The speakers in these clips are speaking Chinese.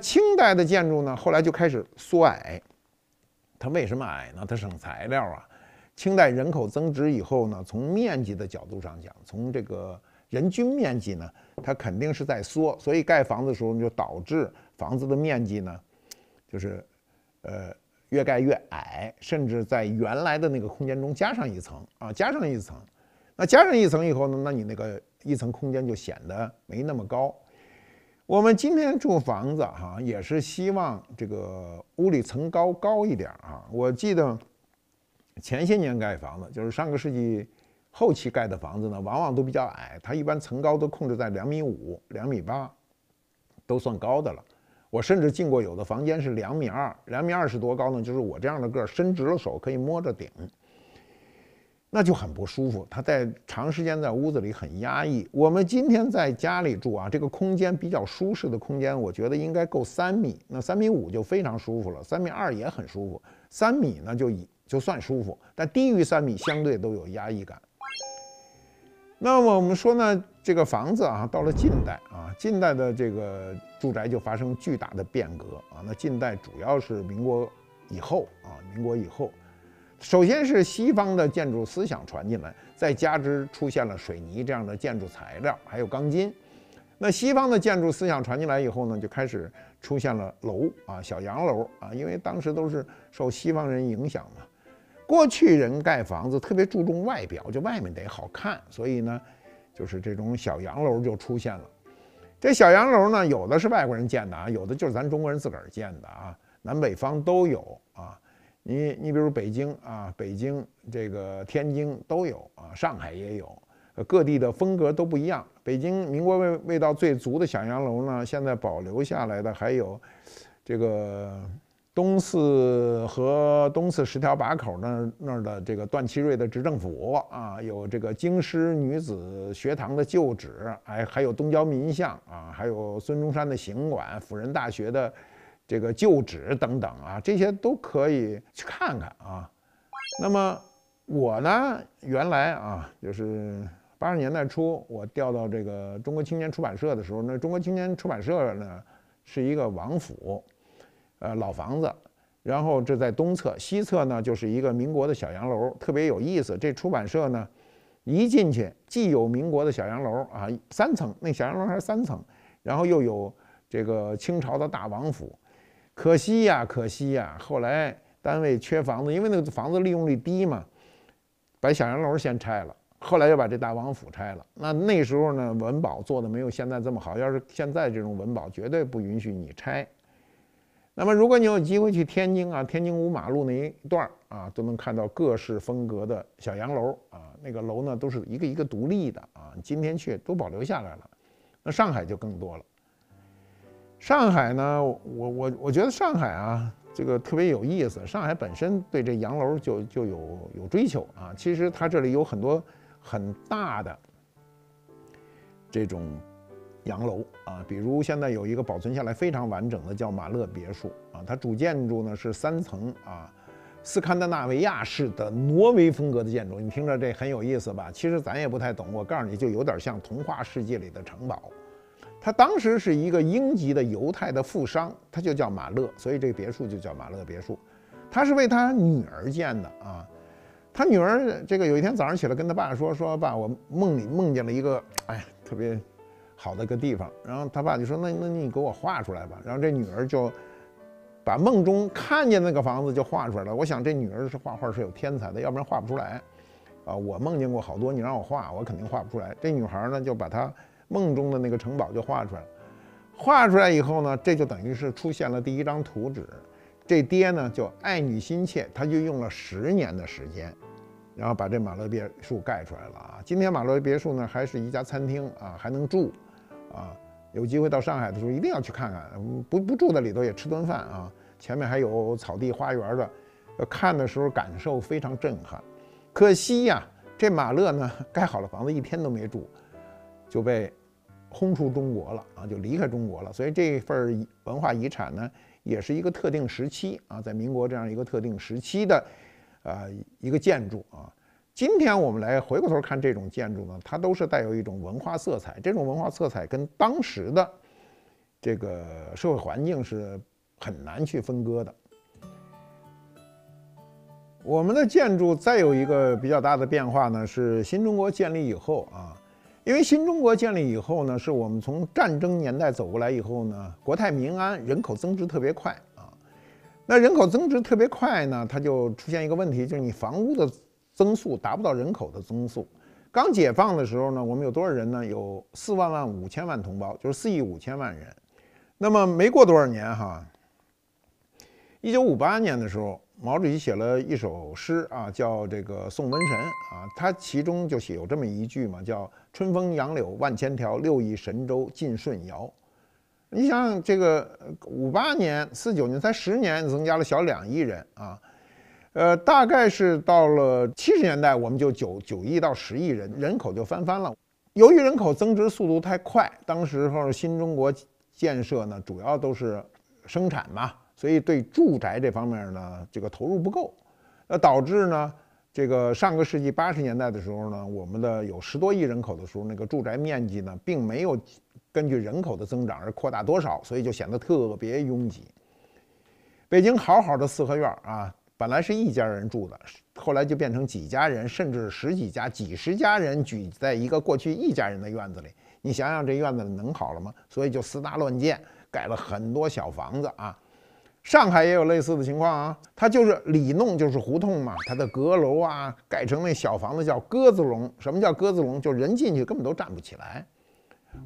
清代的建筑呢，后来就开始缩矮。它为什么矮呢？它省材料啊。清代人口增值以后呢，从面积的角度上讲，从这个人均面积呢，它肯定是在缩。所以盖房子的时候就导致房子的面积呢，就是呃越盖越矮，甚至在原来的那个空间中加上一层啊，加上一层。那加上一层以后呢，那你那个一层空间就显得没那么高。我们今天住房子哈，也是希望这个屋里层高高一点啊。我记得前些年盖房子，就是上个世纪后期盖的房子呢，往往都比较矮，它一般层高都控制在两米五、两米八，都算高的了。我甚至进过有的房间是两米二，两米二是多高呢？就是我这样的个儿，伸直了手可以摸着顶。那就很不舒服，他在长时间在屋子里很压抑。我们今天在家里住啊，这个空间比较舒适的空间，我觉得应该够三米。那三米五就非常舒服了，三米二也很舒服，三米呢就已就算舒服，但低于三米相对都有压抑感。那么我们说呢，这个房子啊，到了近代啊，近代的这个住宅就发生巨大的变革啊。那近代主要是民国以后啊，民国以后。首先是西方的建筑思想传进来，再加之出现了水泥这样的建筑材料，还有钢筋。那西方的建筑思想传进来以后呢，就开始出现了楼啊，小洋楼啊，因为当时都是受西方人影响嘛。过去人盖房子特别注重外表，就外面得好看，所以呢，就是这种小洋楼就出现了。这小洋楼呢，有的是外国人建的啊，有的就是咱中国人自个儿建的啊，南北方都有啊。你你比如北京啊，北京这个天津都有啊，上海也有，各地的风格都不一样。北京民国味味道最足的小洋楼呢，现在保留下来的还有这个东四和东四十条把口那那儿的这个段祺瑞的执政府啊，有这个京师女子学堂的旧址，还还有东郊民巷啊，还有孙中山的行馆，辅仁大学的。这个旧址等等啊，这些都可以去看看啊。那么我呢，原来啊，就是八十年代初，我调到这个中国青年出版社的时候，那中国青年出版社呢是一个王府，呃，老房子。然后这在东侧，西侧呢就是一个民国的小洋楼，特别有意思。这出版社呢，一进去既有民国的小洋楼啊，三层，那小洋楼还是三层，然后又有这个清朝的大王府。可惜呀，可惜呀！后来单位缺房子，因为那个房子利用率低嘛，把小洋楼先拆了，后来又把这大王府拆了。那那时候呢，文保做的没有现在这么好。要是现在这种文保，绝对不允许你拆。那么，如果你有机会去天津啊，天津五马路那一段啊，都能看到各式风格的小洋楼啊。那个楼呢，都是一个一个独立的啊。今天去都保留下来了。那上海就更多了。上海呢，我我我觉得上海啊，这个特别有意思。上海本身对这洋楼就就有有追求啊。其实它这里有很多很大的这种洋楼啊，比如现在有一个保存下来非常完整的叫马勒别墅啊，它主建筑呢是三层啊，斯堪的纳维亚式的挪威风格的建筑。你听着这很有意思吧？其实咱也不太懂，我告诉你就有点像童话世界里的城堡。他当时是一个英籍的犹太的富商，他就叫马勒，所以这个别墅就叫马勒别墅。他是为他女儿建的啊。他女儿这个有一天早上起来跟他爸说：“说爸，我梦里梦见了一个哎特别好的一个地方。”然后他爸就说：“那那你给我画出来吧。”然后这女儿就把梦中看见那个房子就画出来了。我想这女儿是画画是有天才的，要不然画不出来啊。我梦见过好多，你让我画，我肯定画不出来。这女孩呢就把她。梦中的那个城堡就画出来了，画出来以后呢，这就等于是出现了第一张图纸。这爹呢就爱女心切，他就用了十年的时间，然后把这马勒别墅盖出来了啊。今天马勒别墅呢还是一家餐厅啊，还能住啊。有机会到上海的时候一定要去看看，不不住在里头也吃顿饭啊。前面还有草地花园的，看的时候感受非常震撼。可惜呀，这马勒呢盖好了房子一天都没住，就被。轰出中国了啊，就离开中国了。所以这份文化遗产呢，也是一个特定时期啊，在民国这样一个特定时期的，呃，一个建筑啊。今天我们来回过头看这种建筑呢，它都是带有一种文化色彩。这种文化色彩跟当时的这个社会环境是很难去分割的。我们的建筑再有一个比较大的变化呢，是新中国建立以后啊，因为新中国建立以后呢，是我们从战争年代走过来以后呢，国泰民安，人口增值特别快啊。那人口增值特别快呢，它就出现一个问题，就是你房屋的增速达不到人口的增速。刚解放的时候呢，我们有多少人呢？有四万万五千万同胞，就是四亿五千万人。那么没过多少年哈，一九五八年的时候。毛主席写了一首诗啊，叫这个《送瘟神》啊，他其中就写有这么一句嘛，叫“春风杨柳万千条，六亿神州尽舜尧”。你想想，这个五八年、四九年才十年，增加了小两亿人啊，呃，大概是到了七十年代，我们就九九亿到十亿人，人口就翻番了。由于人口增值速度太快，当时候新中国建设呢，主要都是生产嘛。所以对住宅这方面呢，这个投入不够，那导致呢，这个上个世纪八十年代的时候呢，我们的有十多亿人口的时候，那个住宅面积呢，并没有根据人口的增长而扩大多少，所以就显得特别拥挤。北京好好的四合院啊，本来是一家人住的，后来就变成几家人，甚至十几家、几十家人聚在一个过去一家人的院子里，你想想这院子能好了吗？所以就私搭乱建，盖了很多小房子啊。上海也有类似的情况啊，它就是里弄就是胡同嘛，它的阁楼啊改成那小房子叫鸽子笼。什么叫鸽子笼？就人进去根本都站不起来。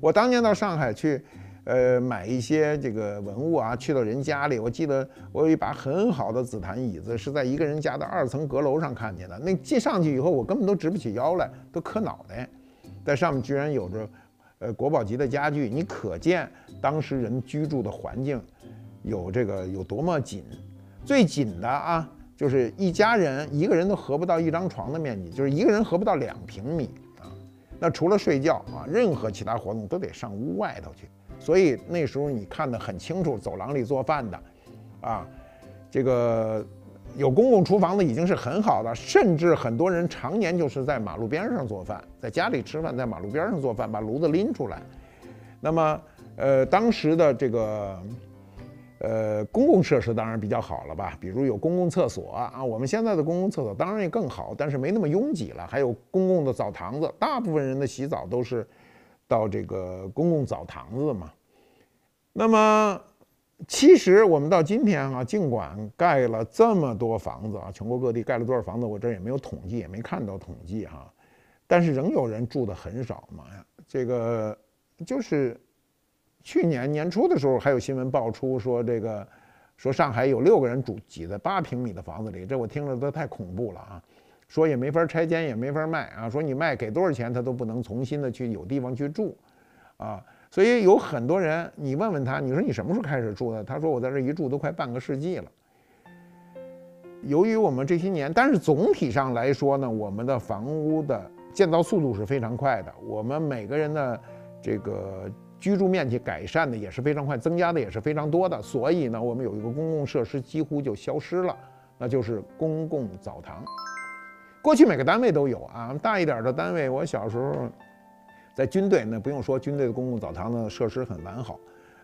我当年到上海去，呃，买一些这个文物啊，去到人家里，我记得我有一把很好的紫檀椅子，是在一个人家的二层阁楼上看见的。那进上去以后，我根本都直不起腰来，都磕脑袋。在上面居然有着，呃，国宝级的家具，你可见当时人居住的环境。有这个有多么紧，最紧的啊，就是一家人一个人都合不到一张床的面积，就是一个人合不到两平米啊。那除了睡觉啊，任何其他活动都得上屋外头去。所以那时候你看得很清楚，走廊里做饭的，啊，这个有公共厨房的已经是很好的，甚至很多人常年就是在马路边上做饭，在家里吃饭，在马路边上做饭，把炉子拎出来。那么，呃，当时的这个。呃，公共设施当然比较好了吧，比如有公共厕所啊，我们现在的公共厕所当然也更好，但是没那么拥挤了。还有公共的澡堂子，大部分人的洗澡都是到这个公共澡堂子嘛。那么，其实我们到今天啊，尽管盖了这么多房子啊，全国各地盖了多少房子，我这也没有统计，也没看到统计哈，但是仍有人住的很少嘛，这个就是。去年年初的时候，还有新闻爆出说，这个说上海有六个人住挤在八平米的房子里，这我听着都太恐怖了啊！说也没法拆迁，也没法卖啊！说你卖给多少钱，他都不能重新的去有地方去住啊！所以有很多人，你问问他，你说你什么时候开始住的？他说我在这一住都快半个世纪了。由于我们这些年，但是总体上来说呢，我们的房屋的建造速度是非常快的，我们每个人的这个。居住面积改善的也是非常快，增加的也是非常多的，所以呢，我们有一个公共设施几乎就消失了，那就是公共澡堂。过去每个单位都有啊，大一点的单位，我小时候在军队，那不用说，军队的公共澡堂的设施很完好。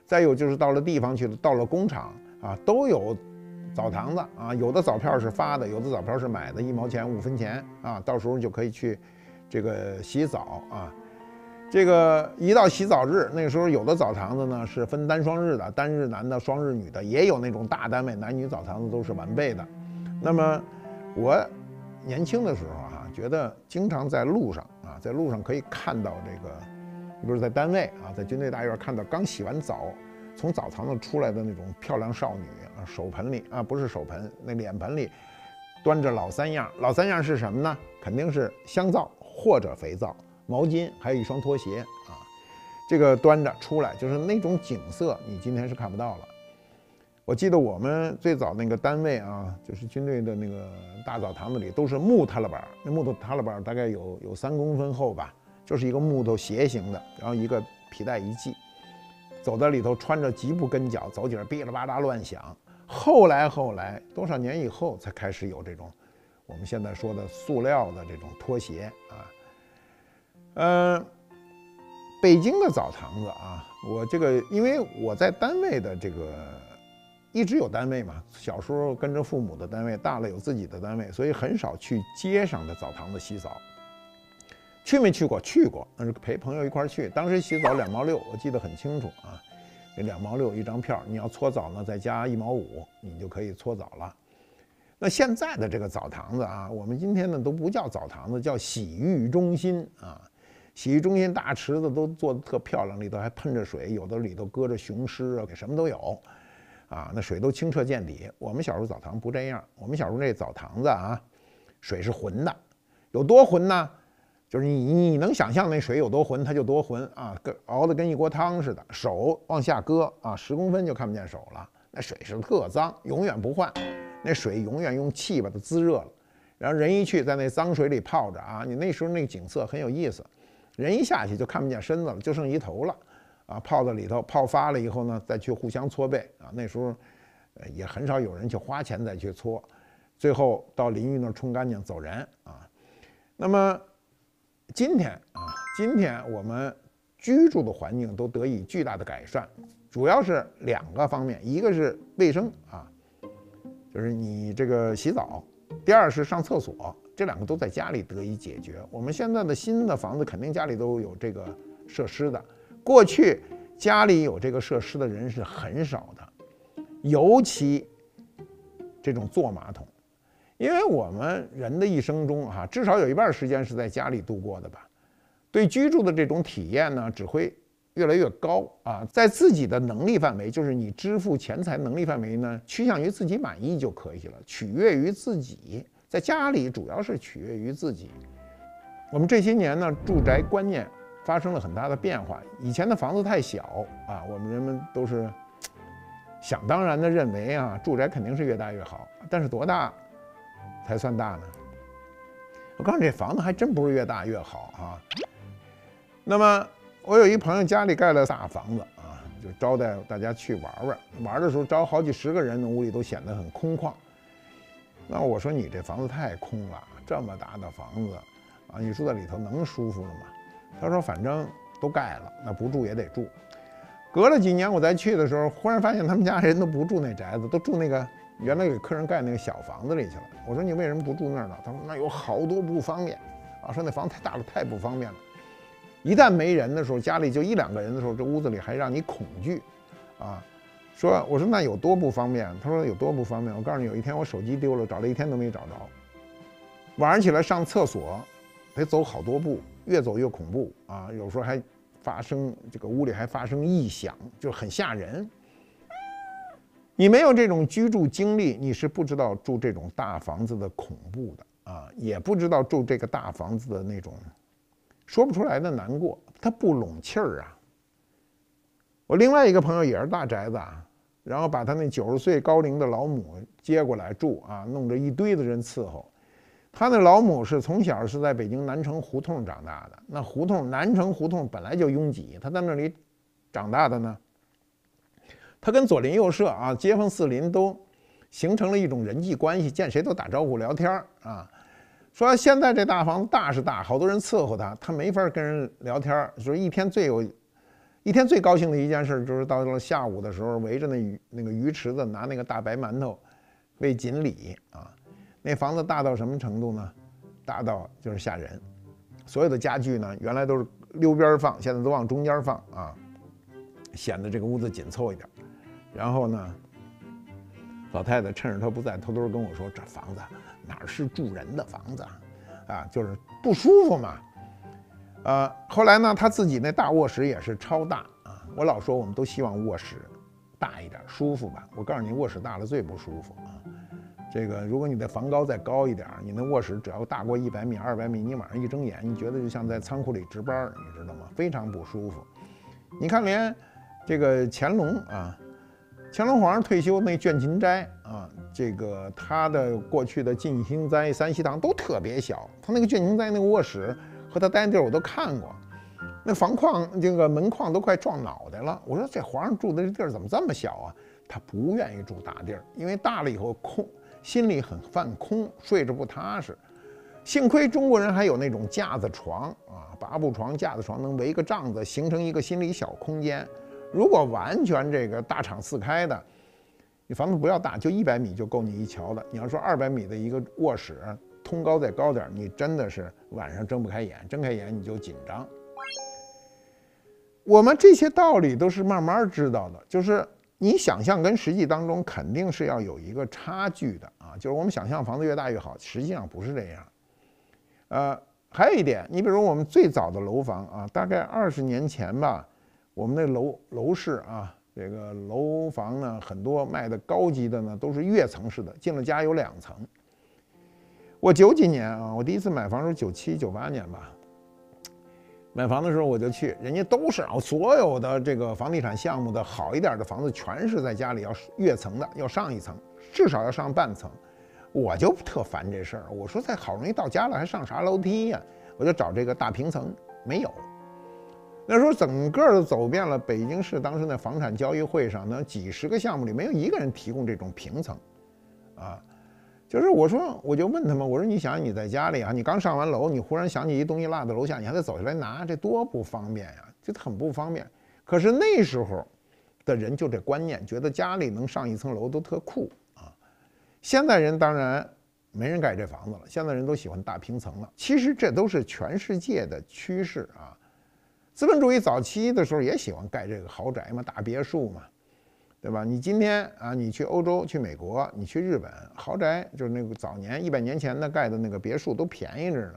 再有就是到了地方去了，到了工厂啊，都有澡堂子啊，有的澡票是发的，有的澡票是买的，一毛钱五分钱啊，到时候就可以去这个洗澡啊。这个一到洗澡日，那时候有的澡堂子呢是分单双日的，单日男的，双日女的，也有那种大单位男女澡堂子都是完备的。那么我年轻的时候啊，觉得经常在路上啊，在路上可以看到这个，比如在单位啊，在军队大院看到刚洗完澡从澡堂子出来的那种漂亮少女啊，手盆里啊不是手盆，那脸盆里端着老三样，老三样是什么呢？肯定是香皂或者肥皂。毛巾还有一双拖鞋啊，这个端着出来就是那种景色，你今天是看不到了。我记得我们最早那个单位啊，就是军队的那个大澡堂子里都是木踏了板，那木头踏了板大概有有三公分厚吧，就是一个木头鞋形的，然后一个皮带一系，走在里头穿着极不跟脚，走起来哔哩吧啦乱响。后来后来多少年以后才开始有这种我们现在说的塑料的这种拖鞋啊。呃，北京的澡堂子啊，我这个因为我在单位的这个一直有单位嘛，小时候跟着父母的单位，大了有自己的单位，所以很少去街上的澡堂子洗澡。去没去过？去过，那是陪朋友一块去。当时洗澡两毛六，我记得很清楚啊。这两毛六一张票，你要搓澡呢，再加一毛五，你就可以搓澡了。那现在的这个澡堂子啊，我们今天呢都不叫澡堂子，叫洗浴中心啊。洗浴中心大池子都做的特漂亮，里头还喷着水，有的里头搁着雄狮啊，给什么都有啊。那水都清澈见底。我们小时候澡堂不这样，我们小时候那澡堂子啊，水是浑的，有多浑呢？就是你你能想象那水有多浑，它就多浑啊，跟熬的跟一锅汤似的。手往下搁啊，十公分就看不见手了。那水是特脏，永远不换。那水永远用气把它滋热了，然后人一去在那脏水里泡着啊，你那时候那景色很有意思。人一下去就看不见身子了，就剩一头了啊，泡在里头泡发了以后呢，再去互相搓背啊。那时候也很少有人去花钱再去搓，最后到淋浴那冲干净走人啊。那么。今天啊，今天我们居住的环境都得以巨大的改善，主要是两个方面，一个是卫生啊，就是你这个洗澡；第二是上厕所，这两个都在家里得以解决。我们现在的新的房子肯定家里都有这个设施的，过去家里有这个设施的人是很少的，尤其这种坐马桶。因为我们人的一生中，哈，至少有一半时间是在家里度过的吧，对居住的这种体验呢，只会越来越高啊。在自己的能力范围，就是你支付钱财能力范围呢，趋向于自己满意就可以了，取悦于自己。在家里主要是取悦于自己。我们这些年呢，住宅观念发生了很大的变化。以前的房子太小啊，我们人们都是想当然的认为啊，住宅肯定是越大越好。但是多大？才算大呢。我告诉你，这房子还真不是越大越好啊。那么，我有一朋友家里盖了大房子啊，就招待大家去玩玩。玩的时候招好几十个人，屋里都显得很空旷。那我说你这房子太空了，这么大的房子啊，你住在里头能舒服了吗？他说反正都盖了，那不住也得住。隔了几年我再去的时候，忽然发现他们家人都不住那宅子，都住那个。原来给客人盖那个小房子里去了。我说你为什么不住那儿呢？他说那有好多不方便啊，说那房太大了，太不方便了。一旦没人的时候，家里就一两个人的时候，这屋子里还让你恐惧啊。说我说那有多不方便？他说有多不方便？我告诉你，有一天我手机丢了，找了一天都没找着。晚上起来上厕所得走好多步，越走越恐怖啊。有时候还发生这个屋里还发生异响，就很吓人。你没有这种居住经历，你是不知道住这种大房子的恐怖的啊，也不知道住这个大房子的那种说不出来的难过，它不拢气儿啊。我另外一个朋友也是大宅子啊，然后把他那九十岁高龄的老母接过来住啊，弄着一堆的人伺候。他那老母是从小是在北京南城胡同长大的，那胡同南城胡同本来就拥挤，他在那里长大的呢。他跟左邻右舍啊，街坊四邻都形成了一种人际关系，见谁都打招呼聊天啊。说现在这大房子大是大，好多人伺候他，他没法跟人聊天儿。说一天最有，一天最高兴的一件事，就是到了下午的时候，围着那鱼那个鱼池子，拿那个大白馒头喂锦鲤啊。那房子大到什么程度呢？大到就是吓人。所有的家具呢，原来都是溜边放，现在都往中间放啊，显得这个屋子紧凑一点。然后呢，老太太趁着他不在，偷偷跟我说：“这房子哪是住人的房子，啊，就是不舒服嘛。”呃，后来呢，他自己那大卧室也是超大啊。我老说，我们都希望卧室大一点，舒服吧。我告诉你，卧室大了最不舒服啊。这个，如果你的房高再高一点，你那卧室只要大过一百米、二百米，你晚上一睁眼，你觉得就像在仓库里值班，你知道吗？非常不舒服。你看，连这个乾隆啊。乾隆皇上退休那倦勤斋啊，这个他的过去的静心斋、三希堂都特别小。他那个倦勤斋那个卧室和他待的地儿我都看过，那房框这个门框都快撞脑袋了。我说这皇上住的这地儿怎么这么小啊？他不愿意住大地儿，因为大了以后空，心里很犯空，睡着不踏实。幸亏中国人还有那种架子床啊，八步床、架子床能围个帐子，形成一个心理小空间。如果完全这个大敞四开的，你房子不要大，就一百米就够你一瞧的。你要说二百米的一个卧室，冲高再高点，你真的是晚上睁不开眼，睁开眼你就紧张。我们这些道理都是慢慢知道的，就是你想象跟实际当中肯定是要有一个差距的啊。就是我们想象房子越大越好，实际上不是这样。呃，还有一点，你比如我们最早的楼房啊，大概二十年前吧，我们那楼楼市啊，这个楼房呢，很多卖的高级的呢，都是跃层式的，进了家有两层。我九几年啊，我第一次买房是九七九八年吧。买房的时候我就去，人家都是啊，所有的这个房地产项目的好一点的房子，全是在家里要跃层的，要上一层，至少要上半层。我就特烦这事儿，我说再好容易到家了，还上啥楼梯呀？我就找这个大平层，没有。那时候整个的走遍了北京市当时那房产交易会上，呢几十个项目里没有一个人提供这种平层，啊。就是我说，我就问他们，我说你想你在家里啊，你刚上完楼，你忽然想起一东西落在楼下，你还得走下来拿，这多不方便呀，这很不方便。可是那时候的人就这观念，觉得家里能上一层楼都特酷啊。现在人当然没人盖这房子了，现在人都喜欢大平层了。其实这都是全世界的趋势啊。资本主义早期的时候也喜欢盖这个豪宅嘛，大别墅嘛。对吧？你今天啊，你去欧洲、去美国、你去日本，豪宅就是那个早年一百年前的盖的那个别墅都便宜着呢，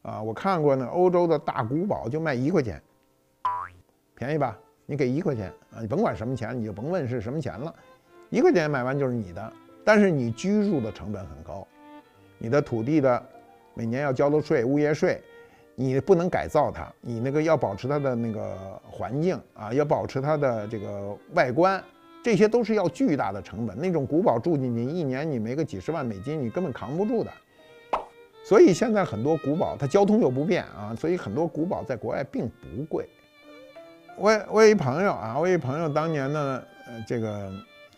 啊，我看过那，欧洲的大古堡就卖一块钱，便宜吧？你给一块钱啊，你甭管什么钱，你就甭问是什么钱了，一块钱买完就是你的。但是你居住的成本很高，你的土地的每年要交的税、物业税。你不能改造它，你那个要保持它的那个环境啊，要保持它的这个外观，这些都是要巨大的成本。那种古堡住进去，一年你没个几十万美金，你根本扛不住的。所以现在很多古堡它交通又不便啊，所以很多古堡在国外并不贵。我我有一朋友啊，我有一朋友当年呢，呃，这个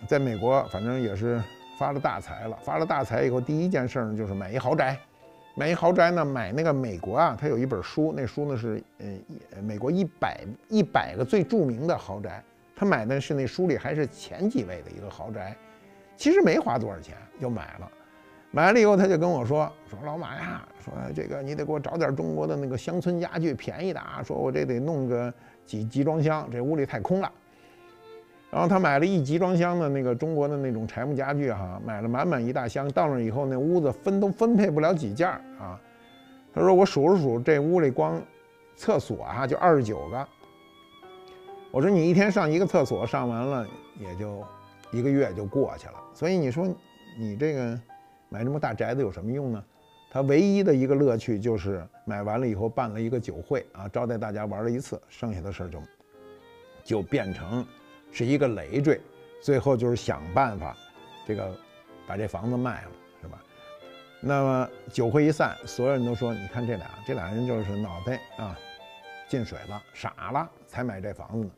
在美国反正也是发了大财了，发了大财以后，第一件事呢就是买一豪宅。买一豪宅呢？买那个美国啊，他有一本书，那书呢是呃美国一百一百个最著名的豪宅。他买的是那书里还是前几位的一个豪宅，其实没花多少钱就买了。买了以后他就跟我说说老马呀，说这个你得给我找点中国的那个乡村家具，便宜的啊。说我这得弄个几集装箱，这屋里太空了。然后他买了一集装箱的那个中国的那种柴木家具，哈，买了满满一大箱，到那以后那屋子分都分配不了几件啊。他说我数了数，这屋里光厕所啊就二十九个。我说你一天上一个厕所，上完了也就一个月就过去了。所以你说你这个买这么大宅子有什么用呢？他唯一的一个乐趣就是买完了以后办了一个酒会啊，招待大家玩了一次，剩下的事儿就就变成。是一个累赘，最后就是想办法，这个把这房子卖了，是吧？那么酒会一散，所有人都说：“你看这俩，这俩人就是脑袋啊进水了，傻了，才买这房子呢。”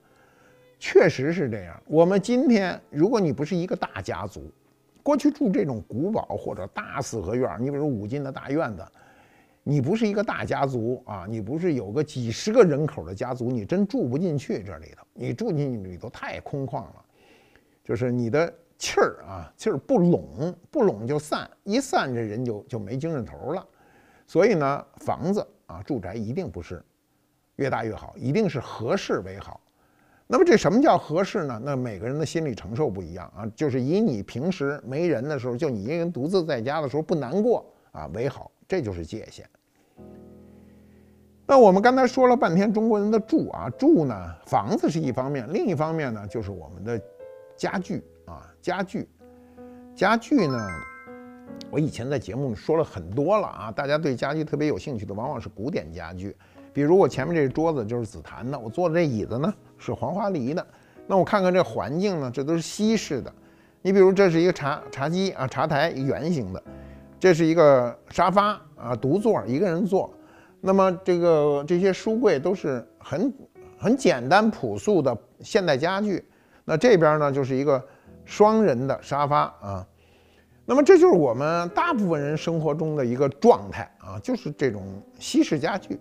确实是这样。我们今天，如果你不是一个大家族，过去住这种古堡或者大四合院，你比如五进的大院子。你不是一个大家族啊，你不是有个几十个人口的家族，你真住不进去这里头。你住进去里头太空旷了，就是你的气儿啊，气儿不拢，不拢就散，一散这人就就没精神头了。所以呢，房子啊，住宅一定不是越大越好，一定是合适为好。那么这什么叫合适呢？那每个人的心理承受不一样啊，就是以你平时没人的时候，就你一个人独自在家的时候不难过啊为好。这就是界限。那我们刚才说了半天中国人的住啊，住呢，房子是一方面，另一方面呢，就是我们的家具啊，家具，家具呢，我以前在节目里说了很多了啊，大家对家具特别有兴趣的，往往是古典家具，比如我前面这桌子就是紫檀的，我坐的这椅子呢是黄花梨的，那我看看这环境呢，这都是西式的，你比如这是一个茶茶几啊，茶台圆形的。这是一个沙发啊，独坐一个人坐。那么这个这些书柜都是很很简单朴素的现代家具。那这边呢就是一个双人的沙发啊。那么这就是我们大部分人生活中的一个状态啊，就是这种西式家具。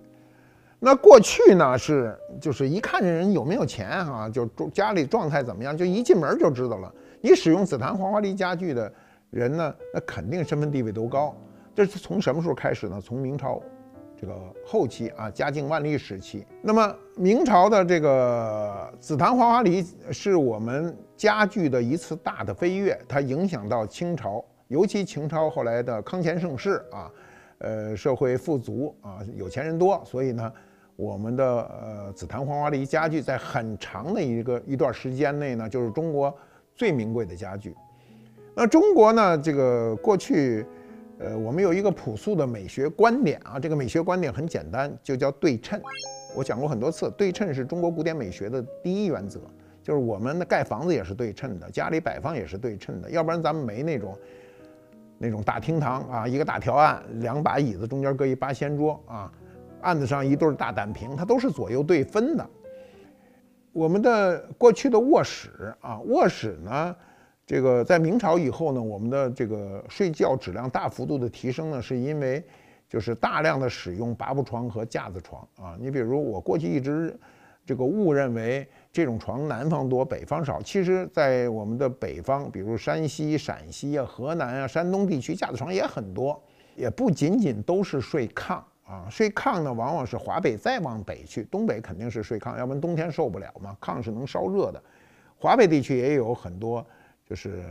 那过去呢是就是一看这人有没有钱哈，就家里状态怎么样，就一进门就知道了。你使用紫檀黄花梨家具的人呢，那肯定身份地位都高。这是从什么时候开始呢？从明朝这个后期啊，嘉靖万历时期。那么明朝的这个紫檀黄花梨是我们家具的一次大的飞跃，它影响到清朝，尤其清朝后来的康乾盛世啊，呃，社会富足啊，有钱人多，所以呢。我们的呃紫檀黄花梨家具在很长的一个一段时间内呢，就是中国最名贵的家具。那中国呢，这个过去，呃，我们有一个朴素的美学观点啊，这个美学观点很简单，就叫对称。我讲过很多次，对称是中国古典美学的第一原则，就是我们的盖房子也是对称的，家里摆放也是对称的，要不然咱们没那种那种大厅堂啊，一个大条案，两把椅子中间搁一八仙桌啊。案子上一对大胆瓶，它都是左右对分的。我们的过去的卧室啊，卧室呢，这个在明朝以后呢，我们的这个睡觉质量大幅度的提升呢，是因为就是大量的使用拔步床和架子床啊。你比如我过去一直这个误认为这种床南方多，北方少，其实在我们的北方，比如山西、陕西啊、河南啊、山东地区，架子床也很多，也不仅仅都是睡炕。啊，睡炕呢，往往是华北再往北去，东北肯定是睡炕，要不然冬天受不了嘛。炕是能烧热的，华北地区也有很多就是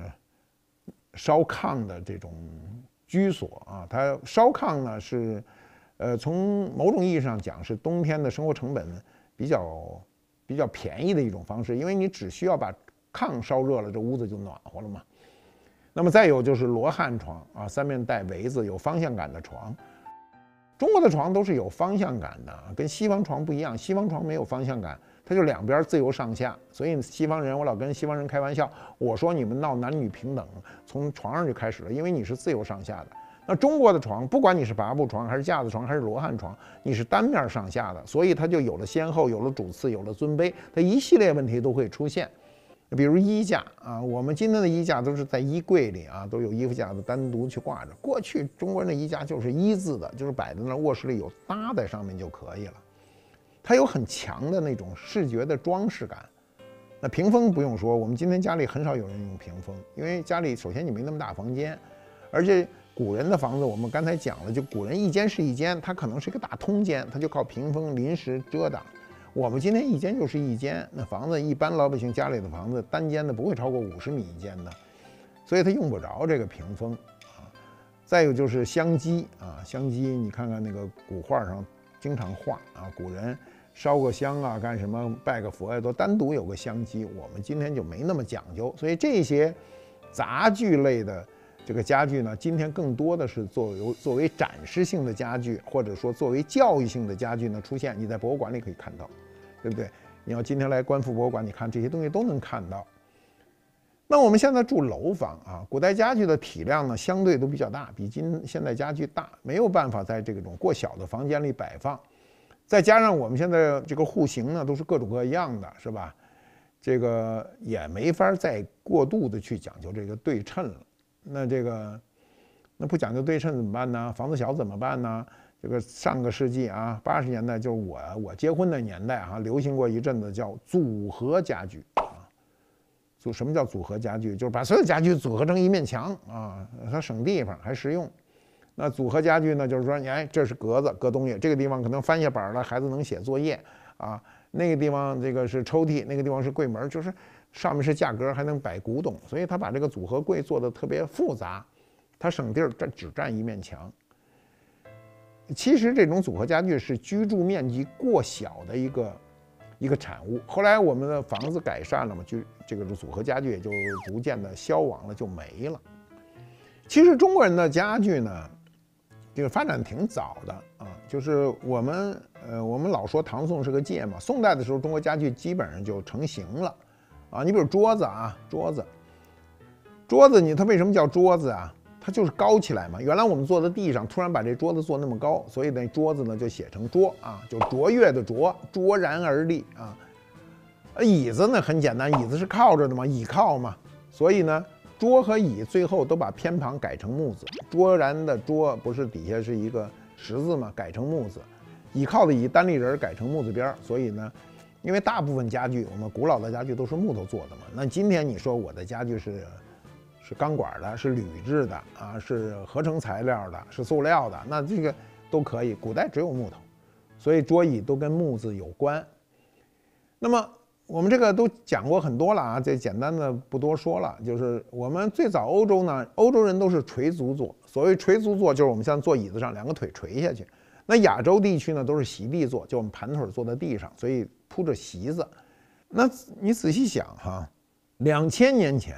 烧炕的这种居所啊。它烧炕呢是，呃，从某种意义上讲是冬天的生活成本比较比较便宜的一种方式，因为你只需要把炕烧热了，这屋子就暖和了嘛。那么再有就是罗汉床啊，三面带围子，有方向感的床。中国的床都是有方向感的，跟西方床不一样。西方床没有方向感，它就两边自由上下。所以西方人，我老跟西方人开玩笑，我说你们闹男女平等，从床上就开始了，因为你是自由上下的。那中国的床，不管你是八步床还是架子床还是罗汉床，你是单面上下的，所以它就有了先后，有了主次，有了尊卑，它一系列问题都会出现。比如衣架啊，我们今天的衣架都是在衣柜里啊，都有衣服架子单独去挂着。过去中国人的衣架就是一字的，就是摆在那卧室里有搭在上面就可以了。它有很强的那种视觉的装饰感。那屏风不用说，我们今天家里很少有人用屏风，因为家里首先你没那么大房间，而且古人的房子我们刚才讲了，就古人一间是一间，它可能是一个大通间，它就靠屏风临时遮挡。我们今天一间就是一间，那房子一般老百姓家里的房子单间的不会超过五十米一间的，所以它用不着这个屏风啊。再有就是香积啊，香积你看看那个古画上经常画啊，古人烧个香啊，干什么拜个佛呀，都单独有个香机。我们今天就没那么讲究，所以这些杂具类的这个家具呢，今天更多的是作为作为展示性的家具，或者说作为教育性的家具呢出现。你在博物馆里可以看到。对不对？你要今天来观复博物馆，你看这些东西都能看到。那我们现在住楼房啊，古代家具的体量呢，相对都比较大，比今现在家具大，没有办法在这种过小的房间里摆放。再加上我们现在这个户型呢，都是各种各样的，是吧？这个也没法再过度的去讲究这个对称了。那这个那不讲究对称怎么办呢？房子小怎么办呢？这个上个世纪啊，八十年代就是我我结婚的年代啊，流行过一阵子叫组合家具啊。组什么叫组合家具？就是把所有家具组合成一面墙啊，它省地方还实用。那组合家具呢，就是说你，哎，这是格子搁东西，这个地方可能翻下板了，孩子能写作业啊。那个地方这个是抽屉，那个地方是柜门，就是上面是架格，还能摆古董。所以他把这个组合柜做的特别复杂，它省地儿，占只占一面墙。其实这种组合家具是居住面积过小的一个一个产物。后来我们的房子改善了嘛，就这个组合家具也就逐渐的消亡了，就没了。其实中国人的家具呢，这个发展挺早的啊，就是我们呃，我们老说唐宋是个界嘛，宋代的时候中国家具基本上就成型了啊。你比如桌子啊，桌子，桌子你它为什么叫桌子啊？它就是高起来嘛。原来我们坐在地上，突然把这桌子做那么高，所以那桌子呢就写成桌啊，就卓越的卓，卓然而立啊。椅子呢很简单，椅子是靠着的嘛，倚靠嘛，所以呢桌和椅最后都把偏旁改成木字，卓然的卓不是底下是一个十字吗，改成木字。倚靠的倚，单立人改成木字边儿，所以呢，因为大部分家具，我们古老的家具都是木头做的嘛。那今天你说我的家具是是钢管的，是铝制的啊，是合成材料的，是塑料的，那这个都可以。古代只有木头，所以桌椅都跟木字有关。那么我们这个都讲过很多了啊，这简单的不多说了。就是我们最早欧洲呢，欧洲人都是垂足坐，所谓垂足坐，就是我们像坐椅子上两个腿垂下去。那亚洲地区呢，都是席地坐，就我们盘腿坐在地上，所以铺着席子。那你仔细想哈，两千年前，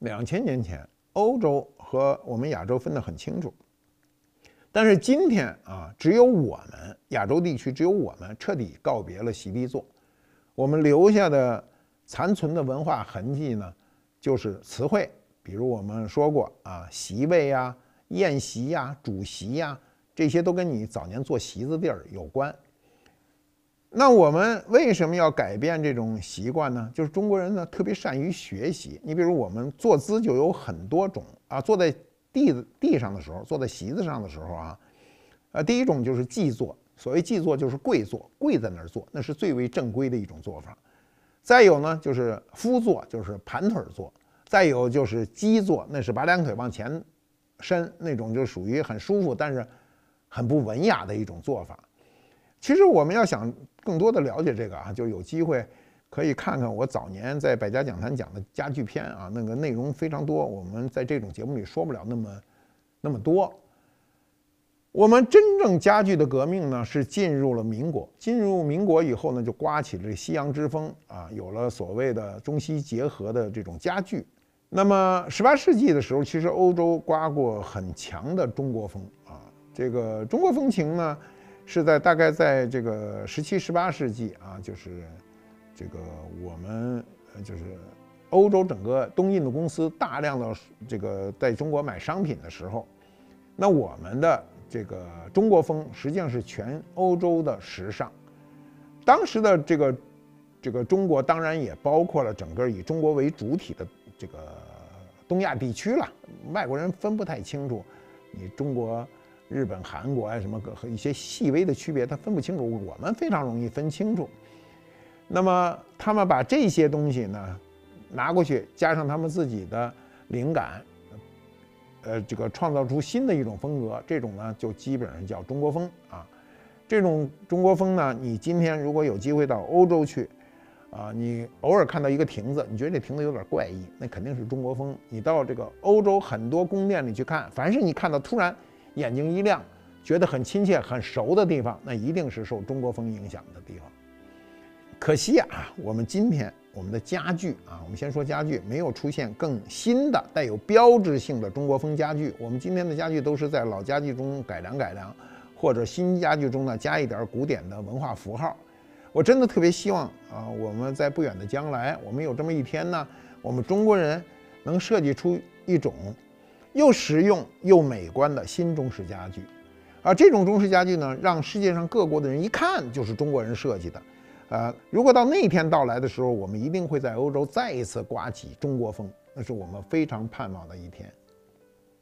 两千年前，欧洲和我们亚洲分得很清楚。但是今天啊，只有我们亚洲地区，只有我们彻底告别了席地坐。我们留下的残存的文化痕迹呢，就是词汇，比如我们说过啊，席位呀、宴席呀、主席呀。这些都跟你早年坐席子地儿有关。那我们为什么要改变这种习惯呢？就是中国人呢特别善于学习。你比如我们坐姿就有很多种啊，坐在地地上的时候，坐在席子上的时候啊，呃，第一种就是跪坐。所谓跪坐就是跪坐，跪在那儿坐，那是最为正规的一种做法。再有呢就是夫坐，就是盘腿坐。再有就是鸡坐，那是把两腿往前伸，那种就属于很舒服，但是。很不文雅的一种做法。其实我们要想更多的了解这个啊，就有机会可以看看我早年在百家讲坛讲的家具篇啊，那个内容非常多。我们在这种节目里说不了那么那么多。我们真正家具的革命呢，是进入了民国。进入民国以后呢，就刮起了这西洋之风啊，有了所谓的中西结合的这种家具。那么十八世纪的时候，其实欧洲刮过很强的中国风啊。这个中国风情呢，是在大概在这个十七、十八世纪啊，就是这个我们就是欧洲整个东印度公司大量的这个在中国买商品的时候，那我们的这个中国风实际上是全欧洲的时尚。当时的这个这个中国当然也包括了整个以中国为主体的这个东亚地区了，外国人分不太清楚你中国。日本、韩国啊，什么和一些细微的区别，他分不清楚。我们非常容易分清楚。那么他们把这些东西呢拿过去，加上他们自己的灵感，呃，这个创造出新的一种风格，这种呢就基本上叫中国风啊。这种中国风呢，你今天如果有机会到欧洲去，啊，你偶尔看到一个亭子，你觉得这亭子有点怪异，那肯定是中国风。你到这个欧洲很多宫殿里去看，凡是你看到突然。眼睛一亮，觉得很亲切、很熟的地方，那一定是受中国风影响的地方。可惜啊，我们今天我们的家具啊，我们先说家具，没有出现更新的、带有标志性的中国风家具。我们今天的家具都是在老家具中改良改良，或者新家具中呢加一点古典的文化符号。我真的特别希望啊，我们在不远的将来，我们有这么一天呢，我们中国人能设计出一种。又实用又美观的新中式家具，而这种中式家具呢，让世界上各国的人一看就是中国人设计的。呃，如果到那一天到来的时候，我们一定会在欧洲再一次刮起中国风，那是我们非常盼望的一天。